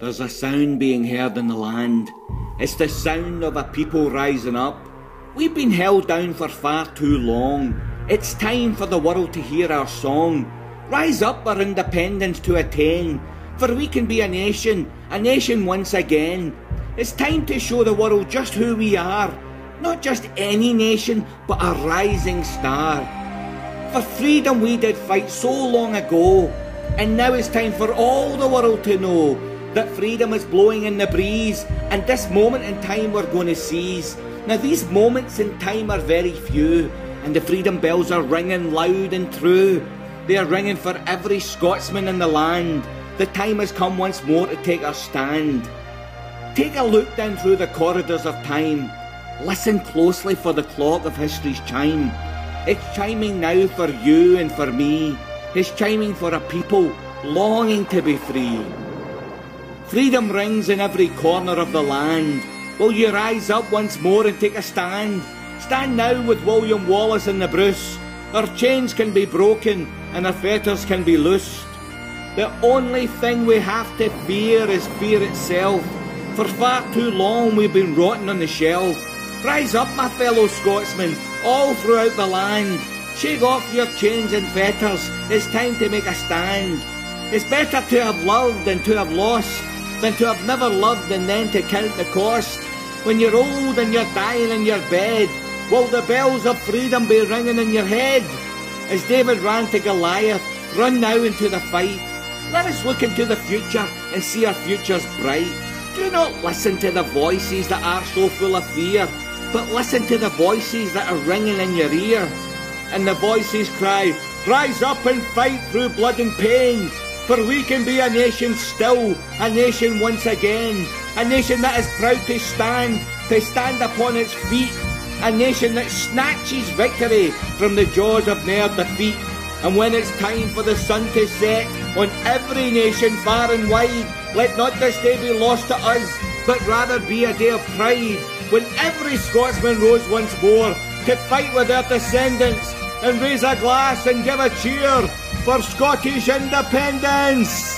There's a sound being heard in the land. It's the sound of a people rising up. We've been held down for far too long. It's time for the world to hear our song. Rise up our independence to attain, for we can be a nation, a nation once again. It's time to show the world just who we are. Not just any nation, but a rising star. For freedom we did fight so long ago, and now it's time for all the world to know that freedom is blowing in the breeze, and this moment in time we're going to seize. Now, these moments in time are very few, and the freedom bells are ringing loud and true. They are ringing for every Scotsman in the land. The time has come once more to take our stand. Take a look down through the corridors of time. Listen closely for the clock of history's chime. It's chiming now for you and for me. It's chiming for a people longing to be free. Freedom rings in every corner of the land. Will you rise up once more and take a stand? Stand now with William Wallace and the Bruce. Our chains can be broken and our fetters can be loosed. The only thing we have to fear is fear itself. For far too long we've been rotting on the shelf. Rise up, my fellow Scotsmen, all throughout the land. Shake off your chains and fetters. It's time to make a stand. It's better to have loved than to have lost than to have never loved and then to count the cost. When you're old and you're dying in your bed, will the bells of freedom be ringing in your head? As David ran to Goliath, run now into the fight. Let us look into the future and see our futures bright. Do not listen to the voices that are so full of fear, but listen to the voices that are ringing in your ear. And the voices cry, Rise up and fight through blood and pain. For we can be a nation still, a nation once again, a nation that is proud to stand, to stand upon its feet, a nation that snatches victory from the jaws of near defeat. And when it's time for the sun to set on every nation far and wide, let not this day be lost to us, but rather be a day of pride, when every Scotsman rose once more to fight with their descendants and raise a glass and give a cheer for Scottish independence.